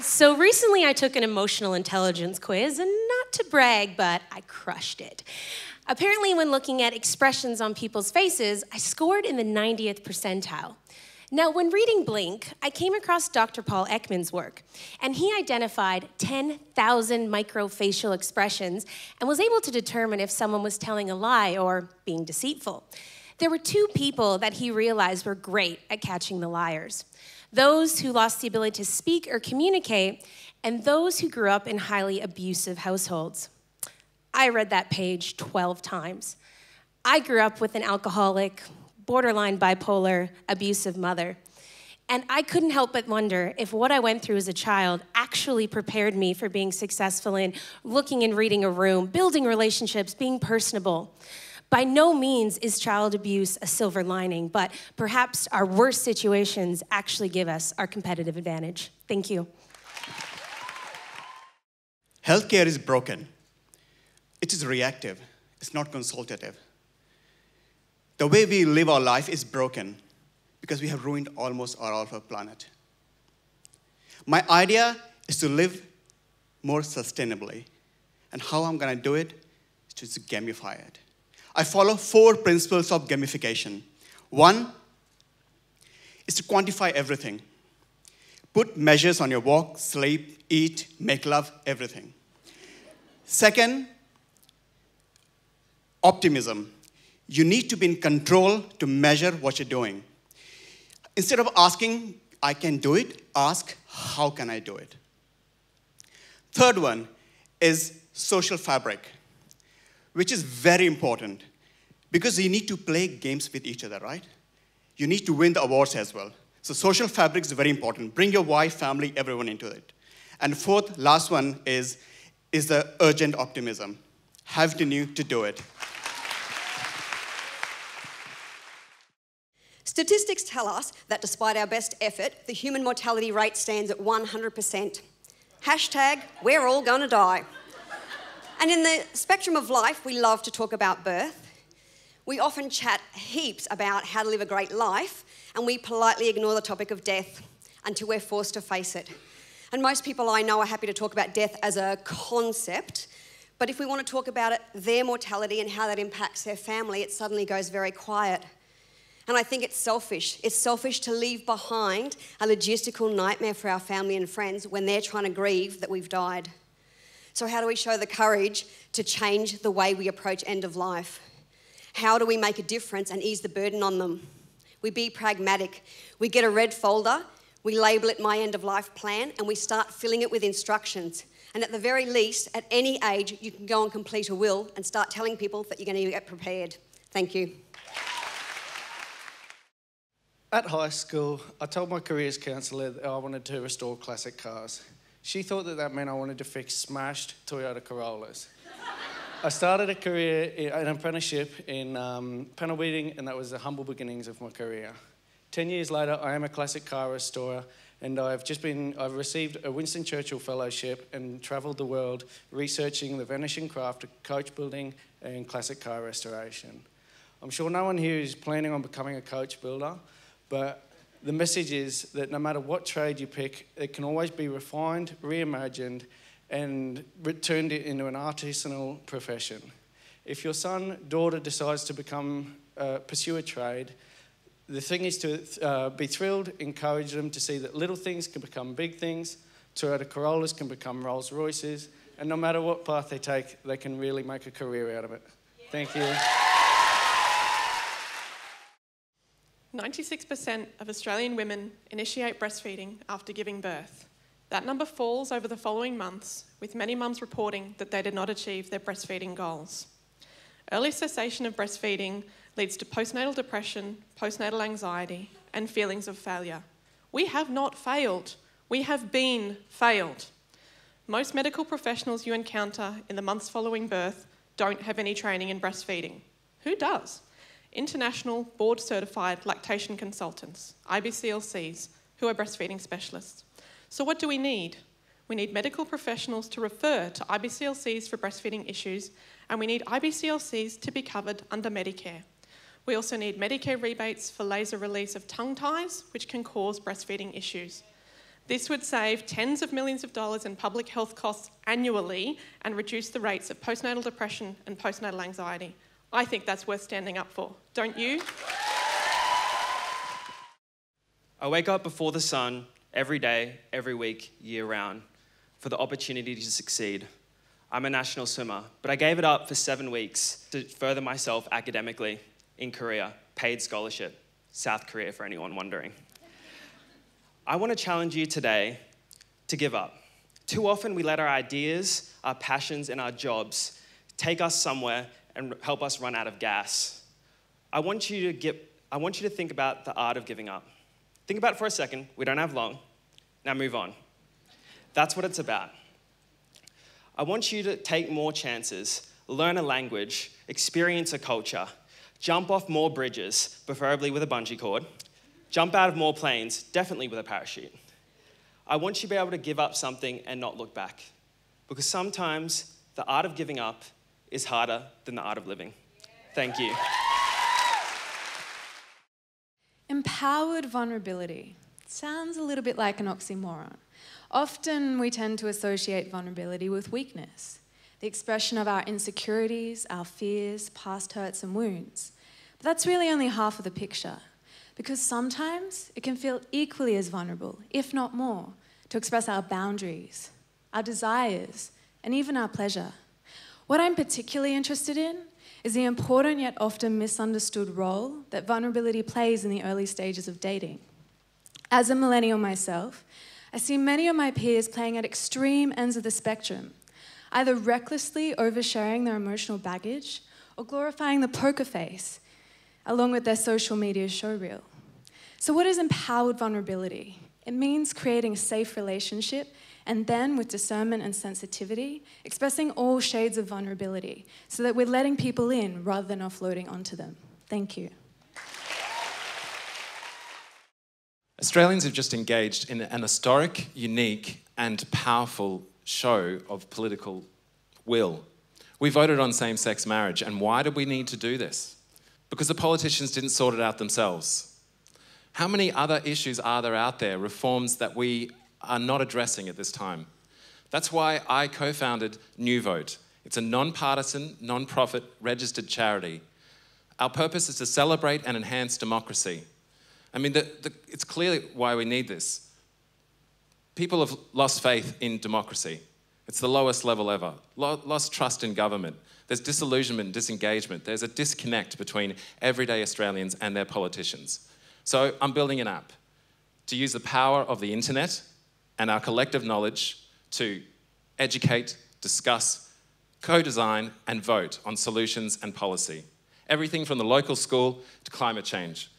So recently I took an emotional intelligence quiz, and not to brag, but I crushed it. Apparently, when looking at expressions on people's faces, I scored in the 90th percentile. Now, when reading Blink, I came across Dr. Paul Ekman's work, and he identified 10,000 microfacial expressions and was able to determine if someone was telling a lie or being deceitful. There were two people that he realized were great at catching the liars those who lost the ability to speak or communicate, and those who grew up in highly abusive households. I read that page 12 times. I grew up with an alcoholic, borderline bipolar, abusive mother. And I couldn't help but wonder if what I went through as a child actually prepared me for being successful in looking and reading a room, building relationships, being personable. By no means is child abuse a silver lining, but perhaps our worst situations actually give us our competitive advantage. Thank you. Healthcare is broken. It is reactive, it's not consultative. The way we live our life is broken because we have ruined almost all of our planet. My idea is to live more sustainably. And how I'm going to do it is to gamify it. I follow four principles of gamification. One is to quantify everything. Put measures on your walk, sleep, eat, make love, everything. Second, optimism. You need to be in control to measure what you're doing. Instead of asking, I can do it, ask, how can I do it? Third one is social fabric which is very important because you need to play games with each other, right? You need to win the awards as well. So social fabric is very important. Bring your wife, family, everyone into it. And fourth, last one is, is the urgent optimism. Have the new to do it. Statistics tell us that despite our best effort, the human mortality rate stands at 100%. Hashtag, we're all gonna die. And in the spectrum of life, we love to talk about birth. We often chat heaps about how to live a great life, and we politely ignore the topic of death until we're forced to face it. And most people I know are happy to talk about death as a concept, but if we want to talk about it, their mortality and how that impacts their family, it suddenly goes very quiet. And I think it's selfish. It's selfish to leave behind a logistical nightmare for our family and friends when they're trying to grieve that we've died. So, how do we show the courage to change the way we approach end of life? How do we make a difference and ease the burden on them? We be pragmatic. We get a red folder, we label it my end of life plan, and we start filling it with instructions. And at the very least, at any age, you can go and complete a will and start telling people that you're going to get prepared. Thank you. At high school, I told my careers counsellor that I wanted to restore classic cars. She thought that that meant I wanted to fix smashed Toyota Corollas. I started a career, an apprenticeship in um, panel beating, and that was the humble beginnings of my career. Ten years later, I am a classic car restorer, and I've just been, I've received a Winston Churchill Fellowship and travelled the world researching the vanishing craft of coach building and classic car restoration. I'm sure no one here is planning on becoming a coach builder, but the message is that no matter what trade you pick, it can always be refined, reimagined, and turned into an artisanal profession. If your son, daughter decides to become, uh, pursue a trade, the thing is to uh, be thrilled, encourage them to see that little things can become big things, Toyota Corollas can become Rolls Royces, and no matter what path they take, they can really make a career out of it. Thank you. 96% of Australian women initiate breastfeeding after giving birth. That number falls over the following months, with many mums reporting that they did not achieve their breastfeeding goals. Early cessation of breastfeeding leads to postnatal depression, postnatal anxiety, and feelings of failure. We have not failed, we have been failed. Most medical professionals you encounter in the months following birth don't have any training in breastfeeding. Who does? International Board Certified Lactation Consultants, IBCLCs, who are breastfeeding specialists. So, what do we need? We need medical professionals to refer to IBCLCs for breastfeeding issues, and we need IBCLCs to be covered under Medicare. We also need Medicare rebates for laser release of tongue ties, which can cause breastfeeding issues. This would save tens of millions of dollars in public health costs annually and reduce the rates of postnatal depression and postnatal anxiety. I think that's worth standing up for, don't you? I wake up before the sun every day, every week, year round, for the opportunity to succeed. I'm a national swimmer, but I gave it up for seven weeks to further myself academically in Korea, paid scholarship, South Korea for anyone wondering. I want to challenge you today to give up. Too often we let our ideas, our passions, and our jobs take us somewhere and help us run out of gas. I want you to get, I want you to think about the art of giving up. Think about it for a second. We don't have long. Now move on. That's what it's about. I want you to take more chances, learn a language, experience a culture, jump off more bridges, preferably with a bungee cord, Jump out of more planes, definitely with a parachute. I want you to be able to give up something and not look back. Because sometimes the art of giving up is harder than the art of living. Thank you. Empowered vulnerability sounds a little bit like an oxymoron. Often we tend to associate vulnerability with weakness, the expression of our insecurities, our fears, past hurts, and wounds. But that's really only half of the picture. Because sometimes it can feel equally as vulnerable, if not more, to express our boundaries, our desires, and even our pleasure. What I'm particularly interested in is the important yet often misunderstood role that vulnerability plays in the early stages of dating. As a millennial myself, I see many of my peers playing at extreme ends of the spectrum, either recklessly oversharing their emotional baggage or glorifying the poker face along with their social media showreel. So, what is empowered vulnerability? It means creating a safe relationship and then, with discernment and sensitivity, expressing all shades of vulnerability so that we're letting people in rather than offloading onto them. Thank you. Australians have just engaged in an historic, unique, and powerful show of political will. We voted on same sex marriage, and why did we need to do this? Because the politicians didn't sort it out themselves. How many other issues are there out there, reforms that we are not addressing at this time? That's why I co founded New Vote. It's a non-partisan, non-profit registered charity. Our purpose is to celebrate and enhance democracy. I mean, the, the, it's clear why we need this. People have lost faith in democracy. It's the lowest level ever. lost trust in government. There's disillusionment, and disengagement. There's a disconnect between everyday Australians and their politicians. So I'm building an app to use the power of the internet and our collective knowledge to educate, discuss, co design, and vote on solutions and policy. Everything from the local school to climate change.